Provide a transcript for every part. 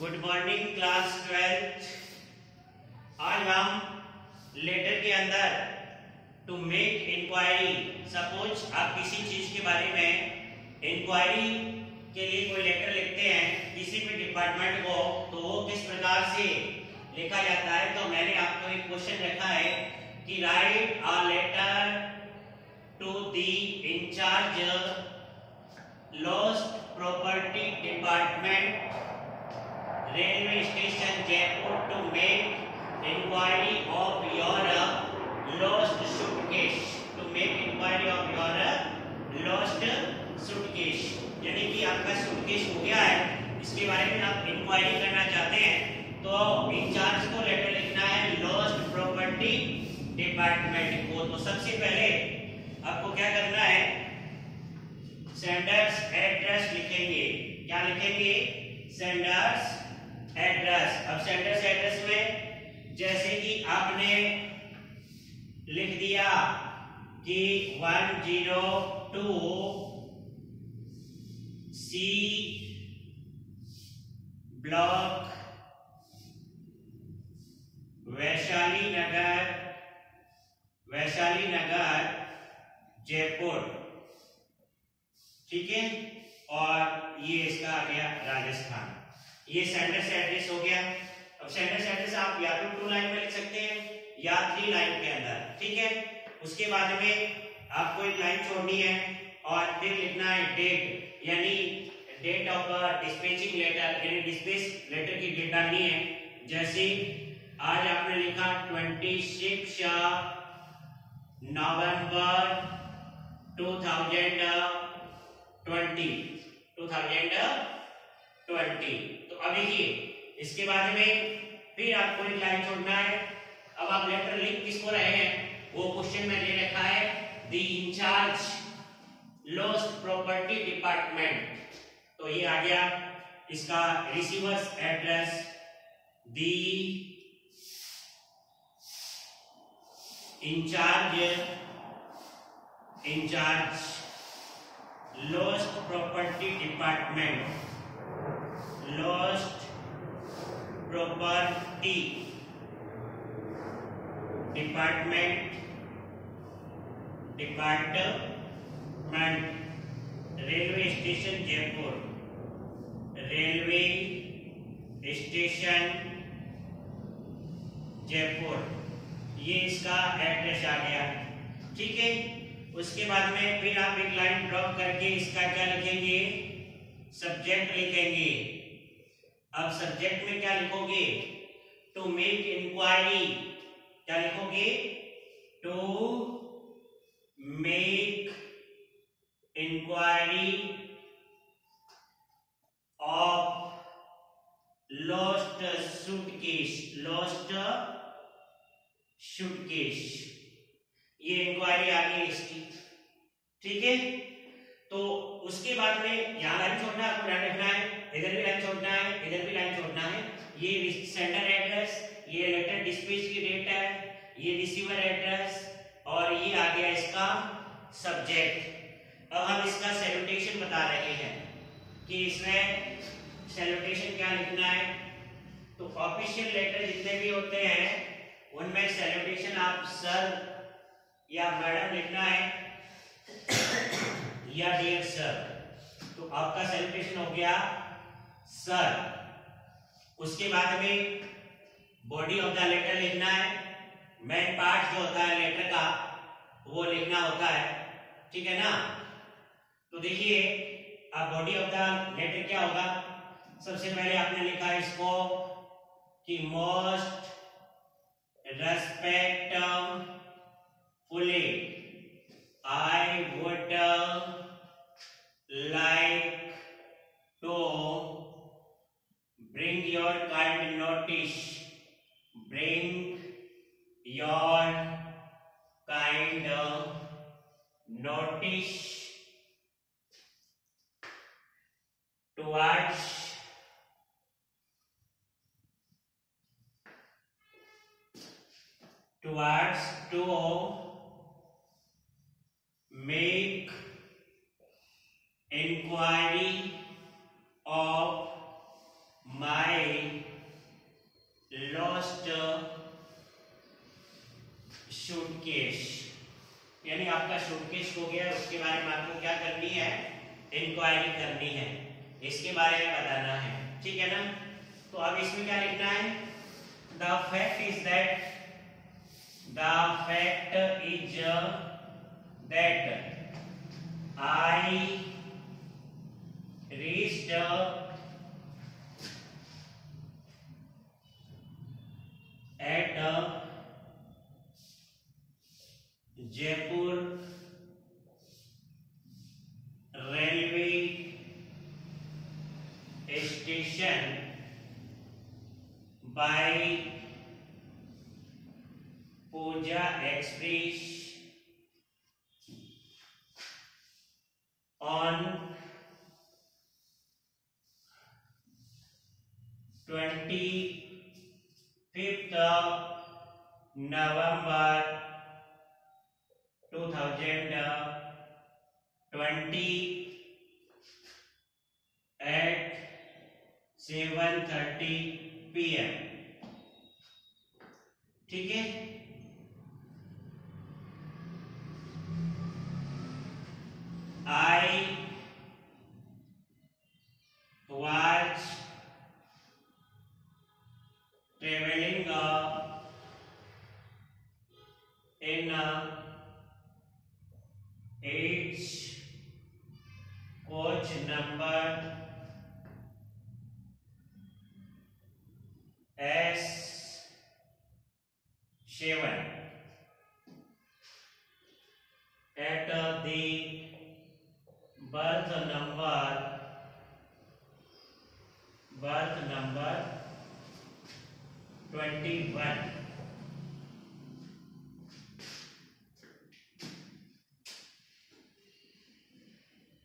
Good morning class twelfth आज हम letter के अंदर टू मेक इंक्वायरी सपोज आप किसी चीज के बारे में इंक्वायरी के लिए कोई लेटर लिखते हैं किसी भी डिपार्टमेंट को तो वो किस प्रकार से लिखा जाता है तो मैंने आपको एक क्वेश्चन रखा है कि write a letter to the incharge lost property department railway station Jaipur to make inquiry of your lost suitcase to make inquiry of your lost suitcase यानी कि आपका सूटकेस हो गया है इसके बारे में आप इंक्वायरी करना चाहते हैं तो इंचार्ज को लेटर लिखना है लॉस्ट प्रॉपर्टी डिपार्टमेंट को तो सबसे पहले आपको क्या करना है सेंडर्स एड्रेस लिखेंगे क्या लिखेंगे सेंडर्स एड्रेस अब सेंटर से एड्रेस में जैसे कि आपने लिख दिया कि one zero two C block Vaishali Nagar Vaishali Nagar Jaipur ठीक है और ये इसका आ गया राजस्थान ये सेंटर से एड्रेस हो गया अब सेंटर से एड्रेस आप या तो टू लाइन में लिख सकते हैं या थ्री लाइन के अंदर ठीक है उसके बाद में आपको एक लाइन छोड़नी है और फिर लिखना है डेट यानी डेट ऑफ डिस्पेचिंग लेटर यानी डिस्पेच लेटर की डेट डालनी है जैसे आज आपने लिखा twenty six November two thousand twenty two thousand twenty अब देखिए इसके बाद में फिर आपको एक लाइन छोड़ना है अब आप लेटर लिख किसको रहे हैं वो क्वेश्चन में ले रखा है the incharge lost property department तो ये आ गया इसका receiver's address the incharge incharge lost property department number D department department railway station Jaipur railway station Jaipur ये इसका एड्रेस आ गया ठीक है उसके बाद में फिर आप एक लाइन ड्रॉप करके इसका क्या लिखेंगे सब्जेक्ट लिखेंगे अब सब्जेक्ट में क्या लिखोगे टू मेक इंक्वायरी क्या लिखोगे to make inquiry of lost suitcase lost suitcase ये इंक्वायरी आ गई इसकी ठीक है तो उसके बाद में यहां लाइन छोड़ना आपको ध्यान रखना है इधर भी लाइन छोड़ना है इधर भी लाइन छोड़ना है ये सेंडर एड्रेस ये लेटर डिस्पैच की डेट है ये रिसीवर एड्रेस और ये आ गया इसका सब्जेक्ट अब हम इसका सैल्यूटेशन बता रहे हैं कि इसमें सैल्यूटेशन क्या लिखना है तो ऑफिशियल लेटर जितने भी होते हैं उनमें सैल्यूटेशन आप सर या मैडम लिखना है या डियर सर तो आपका सैल्यूटेशन हो गया सर उसके बाद में बॉडी ऑफ द लेटर लिखना है मेन पार्ट जो होता है लेटर का वो लिखना होता है ठीक है ना तो देखिए अब बॉडी ऑफ द लेटर क्या होगा सबसे पहले आपने लिखा है इसको कि most respectfully I would like Bring your kind notice. Bring your kind of notice towards towards to make inquiry of suitcase हो गया उसके बारे में आपको क्या करनी है इंक्वायरी करनी है इसके बारे में बताना है ठीक है ना तो अब इसमें क्या लिखना है the fact is that the fact is that I reached at Jaipur railway station by Pooja Express on 25th of November 2020 seven thirty P M ठीक है आई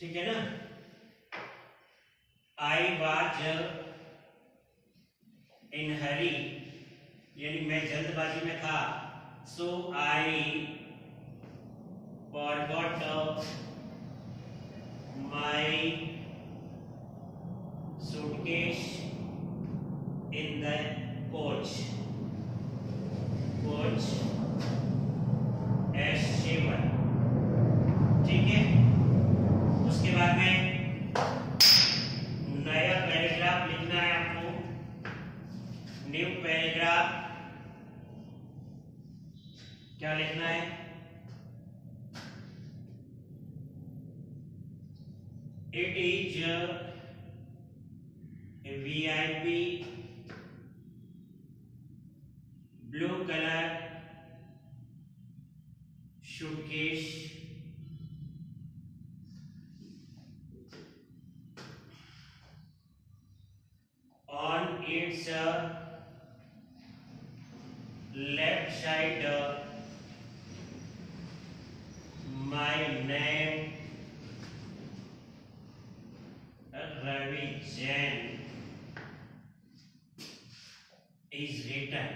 ठीक है ना आई बार इन हरी यानी मैं जल्दबाजी में था so I forgot my suitcase in the coach coach S seven ठीक है it is a VIP blue color suitcase on its left side my name Ravi Jain is written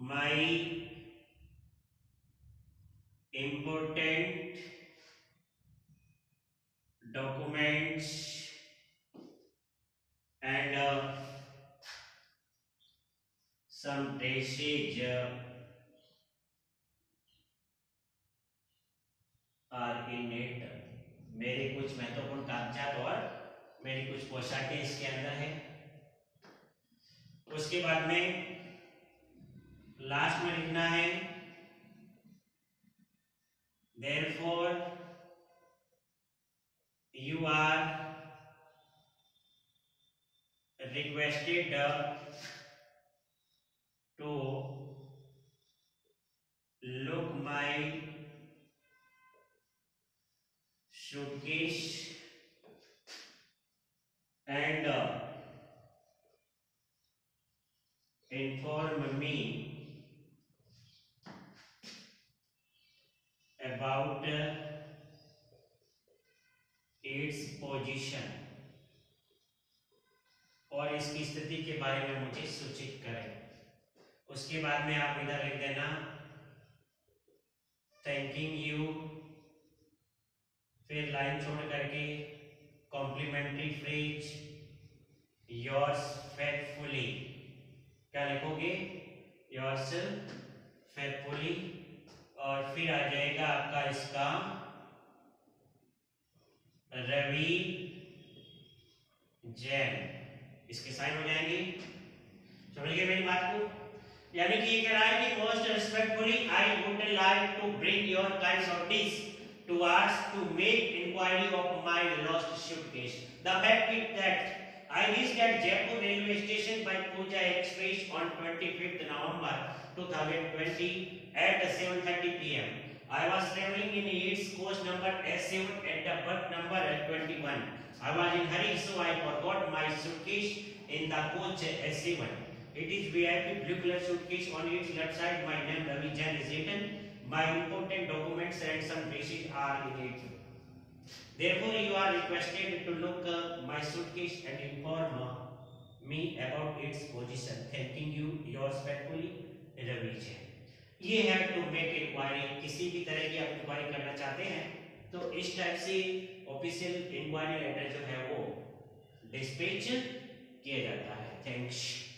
my मेरे कुछ महत्वपूर्ण कागजात और मेरी कुछ पोशाकें इसके अंदर है उसके बाद में लास्ट में लिखना है therefore you are requested to look my showcase and uh, inform me about uh, its position और इसकी स्थिति के बारे में मुझे सूचित करें उसके बाद में आप इधर लिख देना थैंकिंग यू फिर लाइन छोड़ करके कॉम्प्लीमेंट्री फ्रेज योर्स फेथफुली क्या लिखोगे योर्स फेथफुली और फिर आ जाएगा आपका इसका रवि जैन इसके साइन हो जाएंगे समझ गए मेरी बात को यानी कि ये कह रहा है कि most respectfully I would like to bring your kind of dish To ask to make inquiry of my lost suitcase. The fact is that I reached at Jaipur railway station by Puja Express on 25th November 2020 at 7.30 pm. I was traveling in its coach number S7 at the berth number 21. I was in hurry so I forgot my suitcase in the coach S7. It is VIP blue color suitcase on its left side. My name Ravi Jain is written. by important documents and some basic are needed. Therefore, you are requested to look uh, my suitcase and inform uh, me about its position. Thanking you, yours respectfully, Ravi Jain. ये है to make inquiry किसी भी तरह की आप inquiry करना चाहते हैं तो इस टाइप से ऑफिशियल इंक्वायरी लेटर जो है वो डिस्पेच किया जाता है थैंक्स